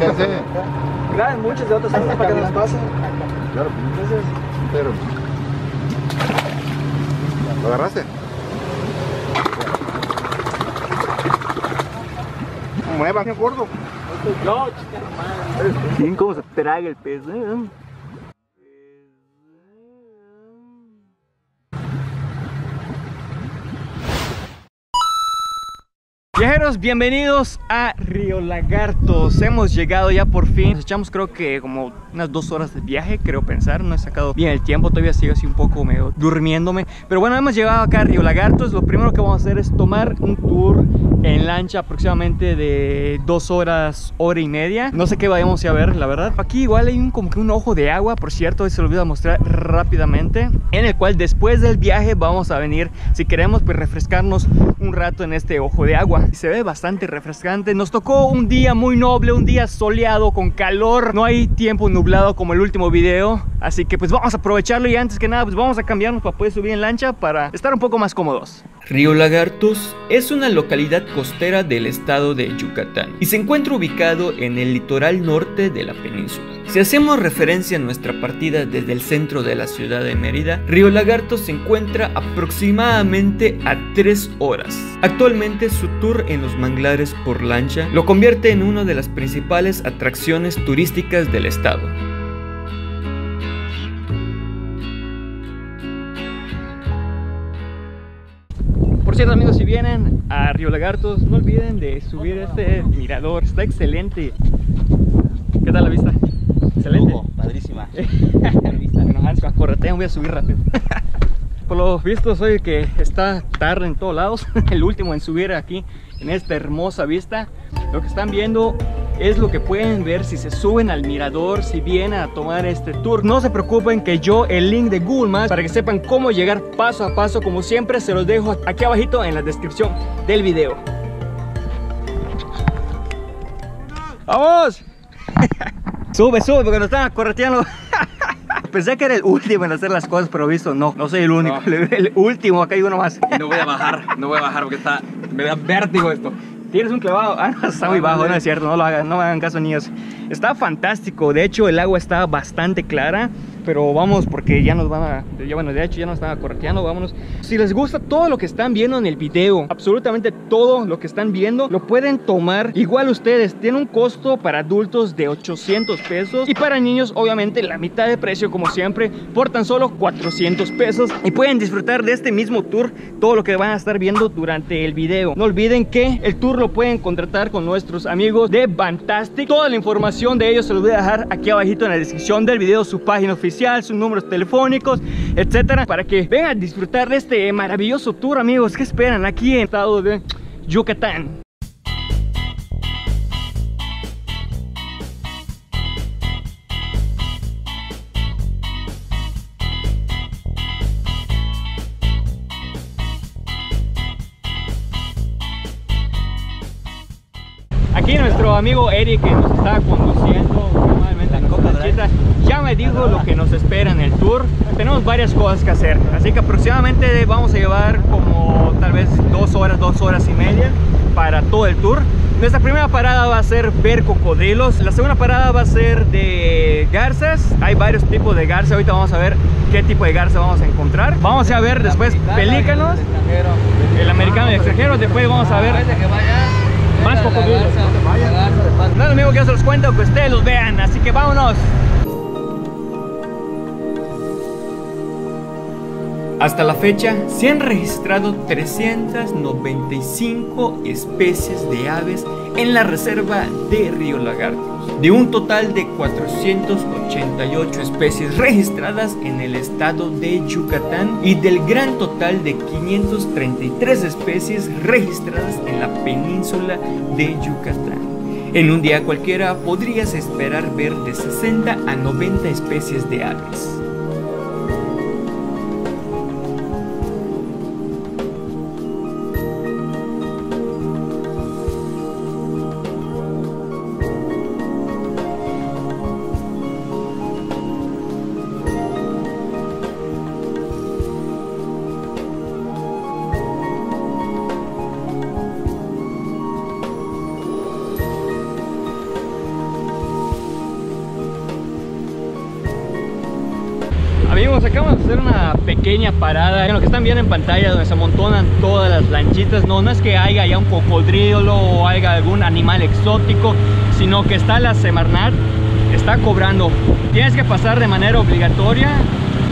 Fíjense. Graben muchos de otros autos para que nos pasen. Claro, pero. ¿Lo agarraste? Mueva, qué gordo. No, Miren cómo se traga el pez. ¿eh? Viajeros, bienvenidos a Río Lagartos. Hemos llegado ya por fin. Nos echamos creo que como unas dos horas de viaje, creo pensar. No he sacado bien el tiempo, todavía sigo así un poco medio durmiéndome. Pero bueno, hemos llegado acá a Río Lagartos. Lo primero que vamos a hacer es tomar un tour en lancha aproximadamente de dos horas, hora y media. No sé qué vayamos a ver, la verdad. Aquí igual hay un, como que un ojo de agua, por cierto, se lo olvido mostrar rápidamente. En el cual después del viaje vamos a venir, si queremos, pues refrescarnos un rato en este ojo de agua. Se ve bastante refrescante. Nos tocó un día muy noble, un día soleado, con calor. No hay tiempo nublado como el último video. Así que pues vamos a aprovecharlo y antes que nada pues vamos a cambiarnos para poder subir en lancha para estar un poco más cómodos. Río Lagartos es una localidad costera del estado de Yucatán y se encuentra ubicado en el litoral norte de la península. Si hacemos referencia a nuestra partida desde el centro de la ciudad de Mérida, Río Lagartos se encuentra aproximadamente a 3 horas. Actualmente su tour en los manglares por lancha lo convierte en una de las principales atracciones turísticas del estado. Cierto amigos, si vienen a Río Lagartos, no olviden de subir este mirador. Está excelente. ¿Qué tal la vista? Excelente. padrísima. bueno, Hans, voy a subir rápido. Por lo visto soy el que está tarde en todos lados, el último en subir aquí en esta hermosa vista. Lo que están viendo es lo que pueden ver si se suben al mirador, si vienen a tomar este tour. No se preocupen que yo el link de Google Maps para que sepan cómo llegar paso a paso, como siempre se los dejo aquí abajito en la descripción del video. ¡Vamos! sube, sube, porque nos están correteando. Pensé que era el último en hacer las cosas, pero visto, no, no soy el único. El último, acá hay uno más. No voy a bajar, no voy a bajar porque está, me da vértigo esto. ¿Tienes un clavado? Ah, no, está muy bajo, no es cierto, no lo hagan, no me hagan caso niños. Está fantástico, de hecho el agua está bastante clara, pero vamos porque ya nos van a, ya bueno, de hecho ya nos están correteando, vámonos. Si les gusta todo lo que están viendo en el video, absolutamente todo lo que están viendo, lo pueden tomar igual ustedes. Tiene un costo para adultos de 800 pesos y para niños obviamente la mitad de precio como siempre, por tan solo 400 pesos. Y pueden disfrutar de este mismo tour, todo lo que van a estar viendo durante el video. No olviden que el tour lo pueden contratar con nuestros amigos de Fantastic. Toda la información de ellos se los voy a dejar aquí abajito en la descripción del video, su página oficial, sus números telefónicos, etcétera, para que vengan a disfrutar de este maravilloso tour, amigos. ¿Qué esperan aquí en el estado de Yucatán? Aquí nuestro amigo Eric que nos está conduciendo ya me dijo lo que nos espera en el tour. Tenemos varias cosas que hacer, así que aproximadamente vamos a llevar como tal vez dos horas, dos horas y media para todo el tour. Nuestra primera parada va a ser ver cocodrilos, la segunda parada va a ser de garzas, hay varios tipos de garza, ahorita vamos a ver qué tipo de garza vamos a encontrar. Vamos a ver después pelícanos, el americano y el extranjero, después vamos a ver más es lo mismo que yo se los cuento, que ustedes los vean, así que vámonos. Hasta la fecha se han registrado 395 especies de aves en la reserva de Río Lagartos, de un total de 488 especies registradas en el estado de Yucatán y del gran total de 533 especies registradas en la península de Yucatán. En un día cualquiera podrías esperar ver de 60 a 90 especies de aves. Acabamos de hacer una pequeña parada en lo que están viendo en pantalla donde se amontonan todas las lanchitas. No, no es que haya ya un cocodrilo o haya algún animal exótico, sino que está la Semarnat, está cobrando. Tienes que pasar de manera obligatoria.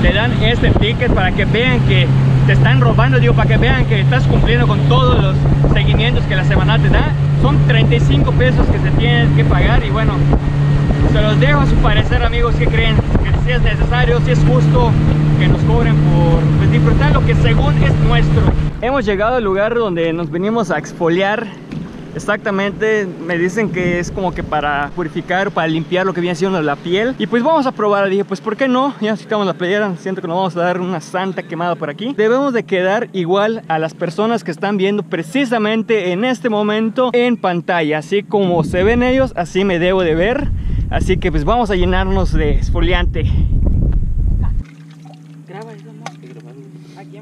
Te dan este ticket para que vean que te están robando, digo, para que vean que estás cumpliendo con todos los seguimientos que la Semarnat te da. Son 35 pesos que se tienen que pagar y bueno, se los dejo a su parecer amigos que creen si es necesario, si es justo que nos cobren por pues, disfrutar lo que según es nuestro. Hemos llegado al lugar donde nos venimos a exfoliar. Exactamente, me dicen que es como que para purificar, para limpiar lo que viene siendo la piel. Y pues vamos a probar, dije, pues ¿por qué no? Ya si estamos la playera, siento que nos vamos a dar una santa quemada por aquí. Debemos de quedar igual a las personas que están viendo precisamente en este momento en pantalla. Así como se ven ellos, así me debo de ver. Así que pues vamos a llenarnos de esfoliante. Graba eso, ¿no?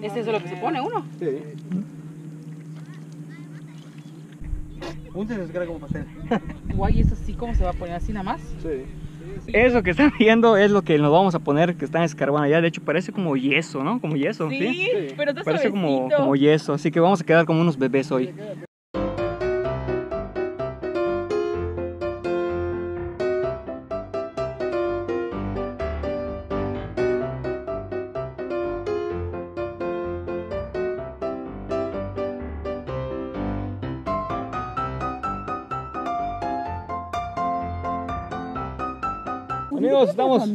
¿Es eso lo que se pone uno? Un se descarga como pastel. Guay, ¿eso sí cómo se va a poner así nada más? Eso que están viendo es lo que nos vamos a poner, que están escarbando allá. De hecho, parece como yeso, ¿no? Como yeso, ¿sí? Sí, pero está Parece como, como yeso, así que vamos a quedar como unos bebés hoy. Amigos, estamos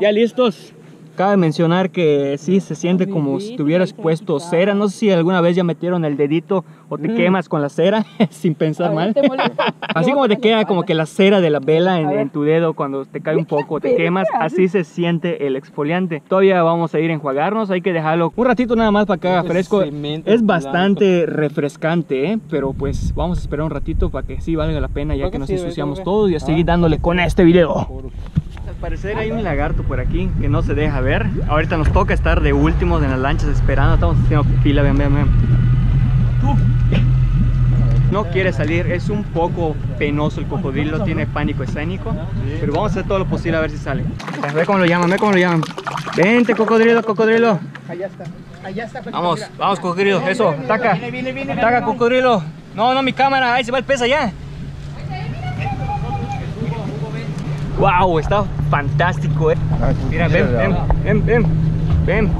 ya listos. Cabe mencionar que sí se siente como si tuvieras puesto cera. No sé si alguna vez ya metieron el dedito o te quemas con la cera sin pensar mal. Así como te queda como que la cera de la vela en, en tu dedo cuando te cae un poco, te quemas, así se siente el exfoliante. Todavía vamos a ir a enjuagarnos, hay que dejarlo un ratito nada más para que haga fresco. Es bastante refrescante, ¿eh? pero pues vamos a esperar un ratito para que sí valga la pena ya que nos ensuciamos todos y a seguir dándole con este video. Parecer hay un lagarto por aquí que no se deja ver. Ahorita nos toca estar de últimos en las lanchas esperando. Estamos haciendo fila, vean, vean, vean. No quiere salir, es un poco penoso el cocodrilo, tiene pánico escénico. Pero vamos a hacer todo lo posible a ver si sale. Ve cómo lo llaman, ve cómo lo llaman. Vente, cocodrilo, cocodrilo. Allá está. Allá está. Vamos, vamos, cocodrilo, eso, ataca. Ataca, cocodrilo. No, no, mi cámara, ahí se va el pez allá. Wow, está fantástico, eh. Mira, ven, ven, ven, ven, ven.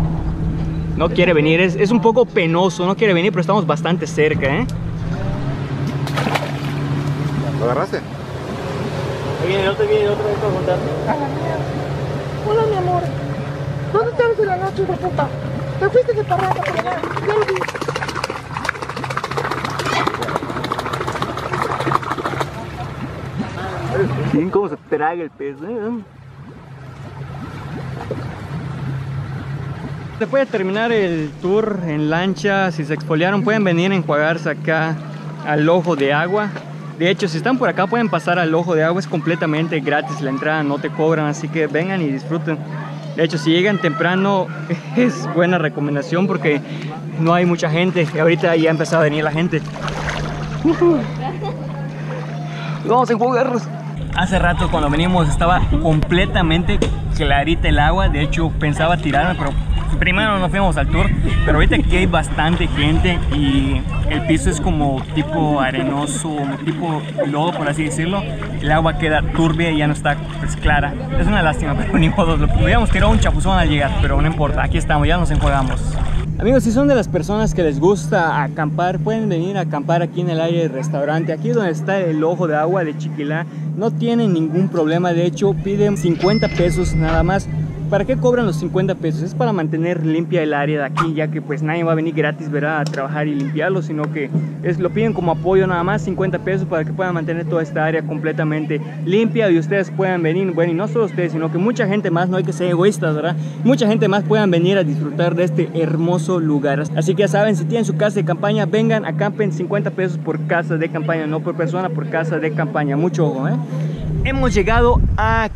No quiere venir, es, es un poco penoso, no quiere venir, pero estamos bastante cerca, eh. ¿Lo agarraste? Ahí viene el otro, viene el otro, ahí para contar. Hola, mi amor. ¿Dónde estabas en la noche, hijo de puta? Te fuiste de parranda por allá. Ya lo vi. Miren cómo se traga el pez, ¿eh? Después de terminar el tour en lancha, si se exfoliaron pueden venir a enjuagarse acá al ojo de agua. De hecho, si están por acá pueden pasar al ojo de agua, es completamente gratis la entrada, no te cobran, así que vengan y disfruten. De hecho, si llegan temprano es buena recomendación porque no hay mucha gente y ahorita ya ha empezado a venir la gente. Vamos a enjuagarnos. Hace rato cuando venimos estaba completamente clarita el agua, de hecho pensaba tirarme, pero primero nos fuimos al tour, pero ahorita aquí hay bastante gente y el piso es como tipo arenoso, tipo lodo por así decirlo, el agua queda turbia y ya no está pues clara, es una lástima, pero ni modo, lo hubiéramos tirado un chapuzón al llegar, pero no importa, aquí estamos, ya nos enjuagamos. Amigos, si son de las personas que les gusta acampar, pueden venir a acampar aquí en el área del restaurante. Aquí donde está el ojo de agua de Chiquilá, no tienen ningún problema. De hecho, piden 50 pesos nada más. ¿Para qué cobran los 50 pesos? Es para mantener limpia el área de aquí, ya que pues nadie va a venir gratis ¿verdad? a trabajar y limpiarlo, sino que es, lo piden como apoyo nada más, 50 pesos para que puedan mantener toda esta área completamente limpia y ustedes puedan venir, bueno, y no solo ustedes, sino que mucha gente más, no hay que ser egoístas, ¿verdad? Mucha gente más puedan venir a disfrutar de este hermoso lugar. Así que ya saben, si tienen su casa de campaña, vengan, acampen 50 pesos por casa de campaña, no por persona, por casa de campaña. Mucho ojo, ¿eh? Hemos llegado a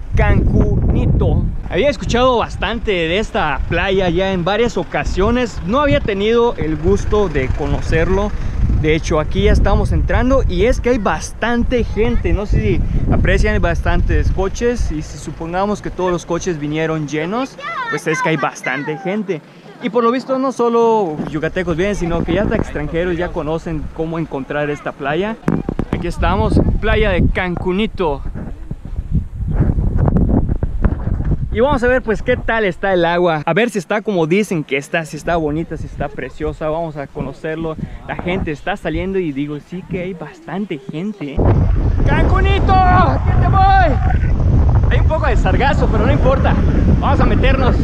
Cancunito. Había escuchado bastante de esta playa ya en varias ocasiones. No había tenido el gusto de conocerlo. De hecho, aquí ya estamos entrando y es que hay bastante gente. No sé si aprecian bastantes coches y si supongamos que todos los coches vinieron llenos, pues es que hay bastante gente. Y por lo visto no solo yucatecos vienen, sino que ya hasta extranjeros ya conocen cómo encontrar esta playa. Aquí estamos, playa de Cancunito. Y vamos a ver pues qué tal está el agua. A ver si está como dicen que está, si está bonita, si está preciosa. Vamos a conocerlo. La gente está saliendo y digo, sí que hay bastante gente. ¡Cancunito! ¡Aquí te voy! Hay un poco de sargazo, pero no importa. Vamos a meternos.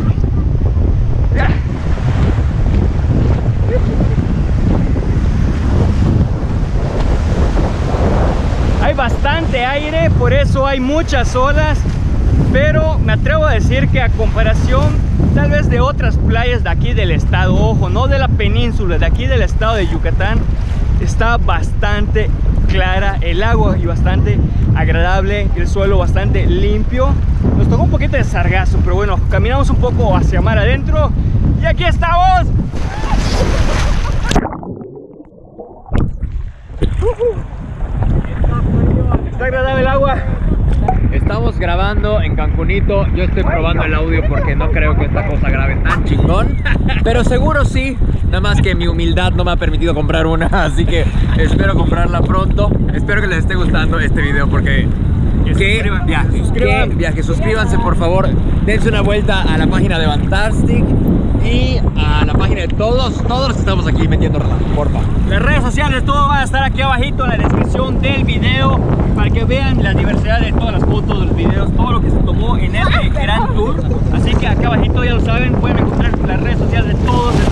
Hay bastante aire, por eso hay muchas olas pero me atrevo a decir que a comparación tal vez de otras playas de aquí del estado, ojo, no de la península, de aquí del estado de Yucatán, está bastante clara el agua y bastante agradable, el suelo bastante limpio. Nos tocó un poquito de sargazo, pero bueno, caminamos un poco hacia mar adentro y aquí estamos. Está agradable el agua. Grabando en Cancunito. Yo estoy probando el audio porque no creo que esta cosa grabe tan chingón. Pero seguro sí. Nada más que mi humildad no me ha permitido comprar una. Así que espero comprarla pronto. Espero que les esté gustando este video porque ¿Qué viaje? ¿Qué viaje? Suscríbanse por favor. Dense una vuelta a la página de Fantastic y a la página de todos, todos los que estamos aquí metiendo relajo, porfa. Las redes sociales, todo va a estar aquí abajito en la descripción del video para que vean la diversidad de todas las fotos, los videos, todo lo que se tomó en este gran tour. Así que acá abajito ya lo saben, pueden encontrar las redes sociales de todos, de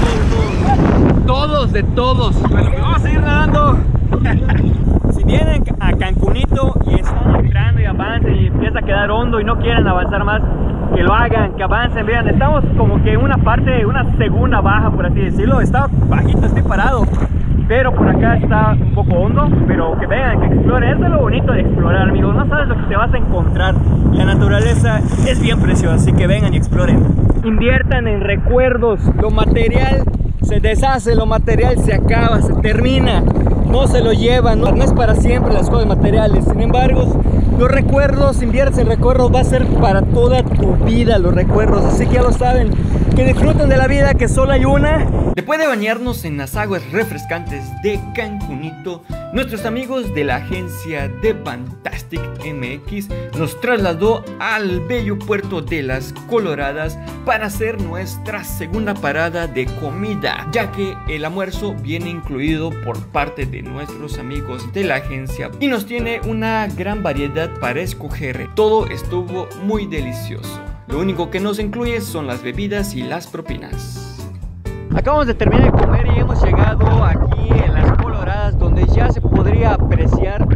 todos, de de todos. Bueno, pues vamos a seguir nadando. si vienen a Cancunito y están entrando y avancen y empieza a quedar hondo y no quieren avanzar más, que lo hagan, que avancen. Vean, estamos como que en una parte, una segunda baja, por así decirlo. Está bajito, estoy parado. Pero por acá está un poco hondo, pero que vean, que exploren. Eso es lo bonito de explorar, amigos. No sabes lo que te vas a encontrar. La naturaleza es bien preciosa, así que vengan y exploren. Inviertan en recuerdos. Lo material se deshace, lo material se acaba, se termina. No se lo llevan, no, es para siempre las cosas materiales. Sin embargo, los recuerdos, inviertes en recuerdos, va a ser para toda tu vida los recuerdos. Así que ya lo saben, que disfruten de la vida, que solo hay una. Después de bañarnos en las aguas refrescantes de Cancunito, nuestros amigos de la agencia de Fantastic MX nos trasladó al bello puerto de las Coloradas para hacer nuestra segunda parada de comida, ya que el almuerzo viene incluido por parte de nuestros amigos de la agencia y nos tiene una gran variedad para escoger. Todo estuvo muy delicioso. Lo único que nos incluye son las bebidas y las propinas. Acabamos de terminar de comer y hemos llegado aquí en las Coloradas donde ya se podría apreciar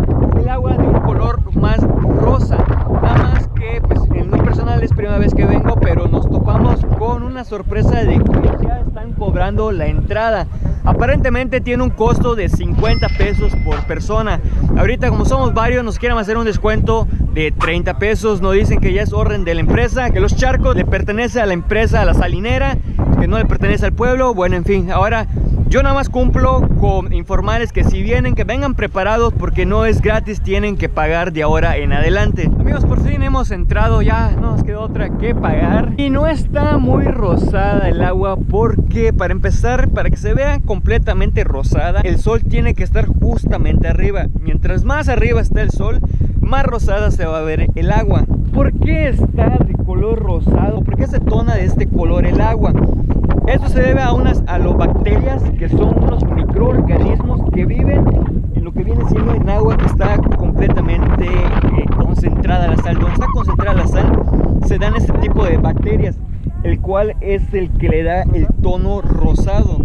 el agua de un color más rosa. Nada más que pues en lo personal es primera vez que vengo pero nos topamos con una sorpresa de que ya están cobrando la entrada. Aparentemente tiene un costo de 50 pesos por persona. Ahorita como somos varios nos quieren hacer un descuento de 30 pesos. Nos dicen que ya es orden de la empresa, que los charcos le pertenece a la empresa, a la salinera, que no le pertenece al pueblo. Bueno, en fin, ahora yo nada más cumplo con informarles que si vienen, que vengan preparados porque no es gratis, tienen que pagar de ahora en adelante. Amigos, por fin hemos entrado, ya no nos quedó otra que pagar. Y no está muy rosada el agua porque para empezar, para que se vea completamente rosada, el sol tiene que estar justamente arriba. Mientras más arriba está el sol, más rosada se va a ver el agua. ¿Por qué está de color rosado? ¿Por qué se tona de este color el agua? Esto se debe a unas alobacterias que son unos microorganismos que viven en lo que viene siendo en agua que está completamente eh, concentrada la sal. Donde está concentrada la sal se dan este tipo de bacterias, el cual es el que le da el tono rosado.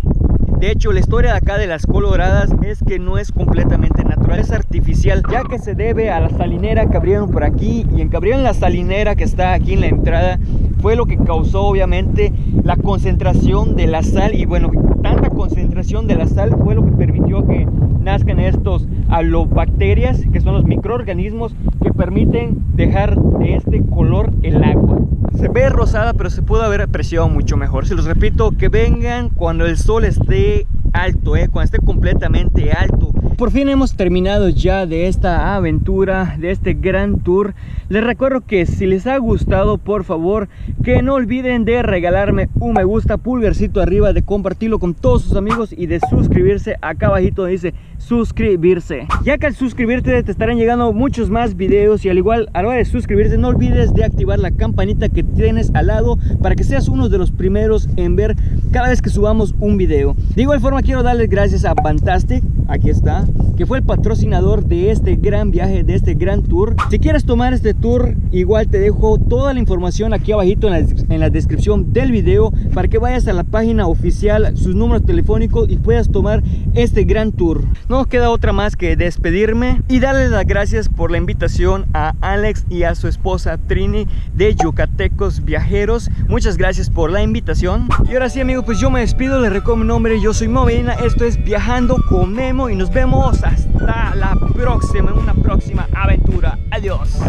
De hecho, la historia de acá de las coloradas es que no es completamente natural, es artificial, ya que se debe a la salinera que abrieron por aquí y en que abrieron la salinera que está aquí en la entrada fue lo que causó obviamente la concentración de la sal y bueno, tanta concentración de la sal fue lo que permitió que nazcan estos alobacterias, que son los microorganismos que permiten dejar de este color el agua. Se ve rosada, pero se pudo haber apreciado mucho mejor. Se los repito, que vengan cuando el sol esté alto, eh, cuando esté completamente alto. Por fin hemos terminado ya de esta aventura, de este gran tour. Les recuerdo que si les ha gustado, por favor, que no olviden de regalarme un me gusta, pulgarcito arriba, de compartirlo con todos sus amigos y de suscribirse. Acá abajito dice suscribirse. Ya que al suscribirte te estarán llegando muchos más videos y al igual a la hora de suscribirte no olvides de activar la campanita que tienes al lado para que seas uno de los primeros en ver cada vez que subamos un video. De igual forma quiero darles gracias a Fantastic, aquí está, que fue el patrocinador de este gran viaje, de este gran tour. Si quieres tomar este tour, igual te dejo toda la información aquí abajito en la, en descripción del video para que vayas a la página oficial, sus números telefónicos y puedas tomar este gran tour. No nos queda otra más que despedirme y darles las gracias por la invitación a Alex y a su esposa Trini de Yucatecos Viajeros. Muchas gracias por la invitación. Y ahora sí amigos, pues yo me despido, les recuerdo mi nombre, yo soy Movina, esto es Viajando con Memo y nos vemos hasta la próxima, en una próxima aventura. Adiós.